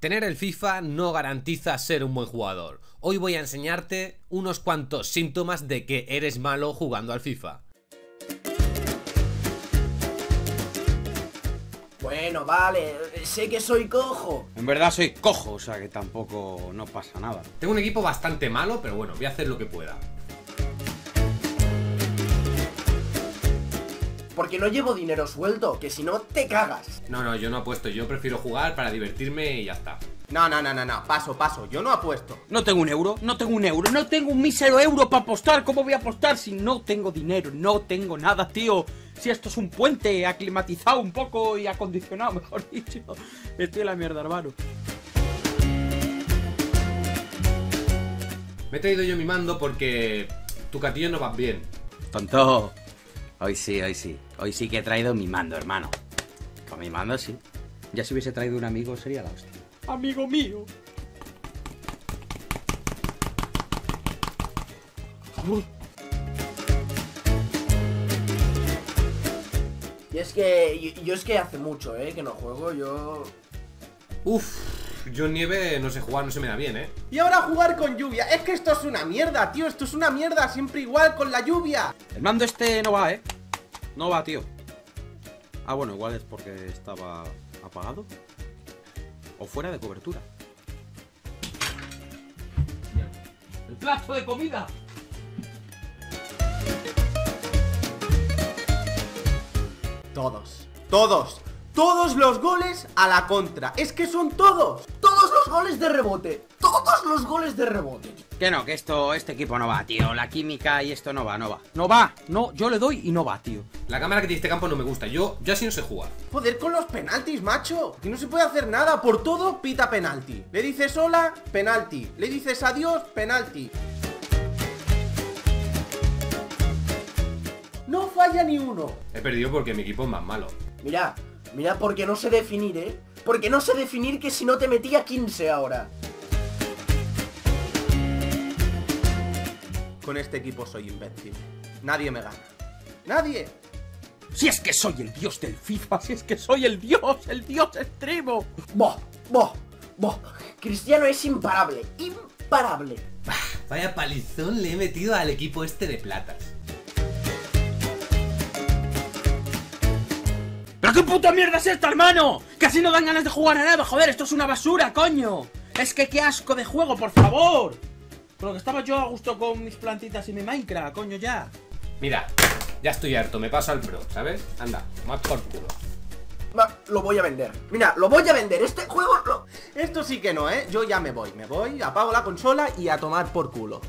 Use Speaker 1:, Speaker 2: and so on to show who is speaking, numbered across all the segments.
Speaker 1: Tener el FIFA no garantiza ser un buen jugador. Hoy voy a enseñarte unos cuantos síntomas de que eres malo jugando al FIFA.
Speaker 2: Bueno, vale, sé que soy cojo.
Speaker 3: En verdad soy cojo, o sea que tampoco no pasa nada.
Speaker 1: Tengo un equipo bastante malo, pero bueno, voy a hacer lo que pueda.
Speaker 2: Porque no llevo dinero suelto, que si no te cagas.
Speaker 1: No, no, yo no apuesto, yo prefiero jugar para divertirme y ya está.
Speaker 4: No, no, no, no, no, paso, paso, yo no apuesto.
Speaker 3: No tengo un euro, no tengo un euro, no tengo un mísero euro para apostar. ¿Cómo voy a apostar si no tengo dinero? No tengo nada, tío. Si esto es un puente aclimatizado un poco y acondicionado, mejor dicho. Estoy en la mierda, hermano.
Speaker 1: Me he traído yo mi mando porque tu catillo no va bien.
Speaker 3: Tonto. Hoy sí, hoy sí. Hoy sí que he traído mi mando, hermano. Con mi mando sí. Ya si hubiese traído un amigo sería la hostia. Amigo mío.
Speaker 2: Y es que, yo, yo es que hace mucho, eh, que no juego, yo...
Speaker 1: Uf, yo en nieve no sé jugar, no se me da bien, ¿eh?
Speaker 4: Y ahora jugar con lluvia. Es que esto es una mierda, tío. Esto es una mierda, siempre igual con la lluvia.
Speaker 3: El mando este no va, ¿eh? No va, tío. Ah, bueno, igual es porque estaba apagado. O fuera de cobertura. ¡El plato de comida!
Speaker 4: Todos, todos, todos los goles a la contra. Es que son todos.
Speaker 2: Todos los goles de rebote, todos los goles de rebote.
Speaker 3: Que no, que esto, este equipo no va, tío. La química y esto no va, no va. No va, no, yo le doy y no va, tío.
Speaker 1: La cámara que tiene este campo no me gusta, yo, yo así no sé jugar.
Speaker 4: Joder con los penaltis, macho. Que no se puede hacer nada. Por todo, pita penalti. Le dices hola, penalti. Le dices adiós, penalti. No falla ni uno.
Speaker 1: He perdido porque mi equipo es más malo.
Speaker 2: Mira, mira, porque no sé definir, eh. Porque no sé definir que si no te metía 15 ahora.
Speaker 4: Con este equipo soy imbécil. Nadie me gana. Nadie.
Speaker 3: Si es que soy el dios del FIFA, si es que soy el dios, el dios extremo.
Speaker 2: Boh, boh, boh. Cristiano es imparable, imparable.
Speaker 1: Vaya palizón le he metido al equipo este de platas.
Speaker 3: ¿Pero qué puta mierda es esta, hermano? Casi no dan ganas de jugar a nada, joder, esto es una basura, coño. Es que qué asco de juego, por favor. Pero que estaba yo a gusto con mis plantitas y mi Minecraft, coño, ya.
Speaker 1: Mira, ya estoy harto, me paso al pro, ¿sabes? Anda, más por culo.
Speaker 2: Va, lo voy a vender. Mira, lo voy a vender. Este juego lo...
Speaker 4: Esto sí que no, ¿eh? Yo ya me voy. Me voy, apago la consola y a tomar por culo.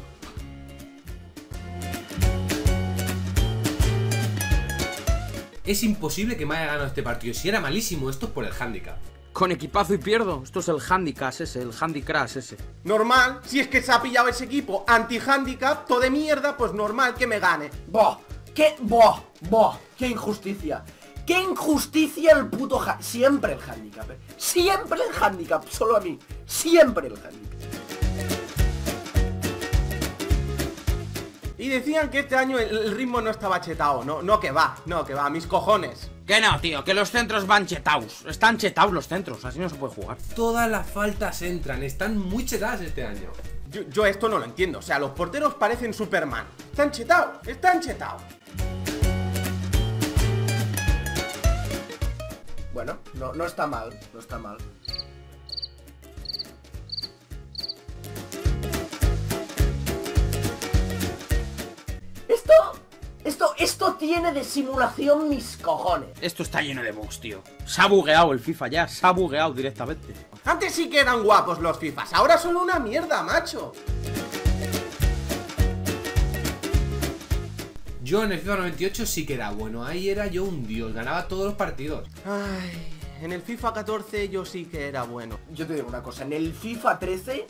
Speaker 1: Es imposible que me haya ganado este partido. Si era malísimo, esto es por el handicap.
Speaker 3: Con equipazo y pierdo. Esto es el handicap ese, el handicrash ese.
Speaker 4: Normal, si es que se ha pillado ese equipo anti-handicap, todo de mierda, pues normal que me gane.
Speaker 2: Boh, qué... Boh, boh, qué injusticia. Qué injusticia el puto ha Siempre el handicap, eh. Siempre el handicap, solo a mí. Siempre el handicap.
Speaker 4: Y decían que este año el, ritmo no estaba chetado. No, no que va, no que va, mis cojones.
Speaker 3: Que no, tío, que los centros van chetaos. Están chetaos los centros, así no se puede jugar.
Speaker 1: Todas las faltas entran, están muy chetadas este año.
Speaker 4: Yo, yo esto no lo entiendo. O sea, los porteros parecen Superman. Están chetados, están chetados.
Speaker 2: Bueno, no, no está mal, no está mal. Tiene de simulación mis cojones.
Speaker 3: Esto está lleno de bugs, tío. Se ha bugueado el FIFA ya, se ha bugueado directamente.
Speaker 4: Antes sí que eran guapos los FIFAs, ahora son una mierda, macho.
Speaker 1: Yo en el FIFA 98 sí que era bueno, ahí era yo un dios, ganaba todos los partidos.
Speaker 4: Ay, en el FIFA 14 yo sí que era bueno.
Speaker 2: Yo te digo una cosa, en el FIFA 13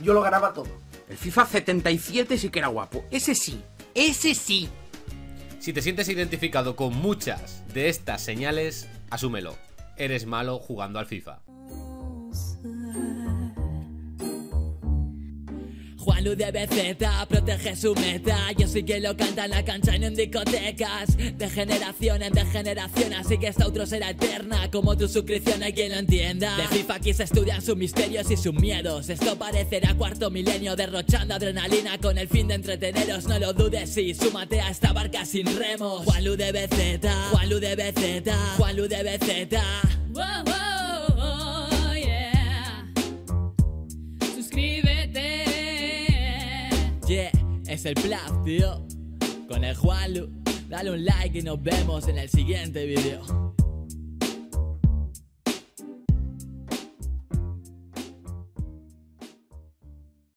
Speaker 2: yo lo ganaba todo.
Speaker 3: El FIFA 77 sí que era guapo. Ese sí, ese sí.
Speaker 1: Si te sientes identificado con muchas de estas señales, asúmelo. Eres malo jugando al FIFA.
Speaker 5: Juanlu de BZ protege su meta. Yo sí que lo canta en la cancha y en discotecas. De generación en degeneración, así que esta otro será eterna. Como tu suscripción hay quien lo entienda. De FIFA aquí se estudian sus misterios y sus miedos. Esto parecerá cuarto milenio, derrochando adrenalina con el fin de entreteneros. No lo dudes y súmate a esta barca sin remos. Juanlu de BZ, Juanlu de BZ, Juanlu de BZ. Es el Plaf, tío. Con el Juanlu. Dale un like y nos vemos en el siguiente video.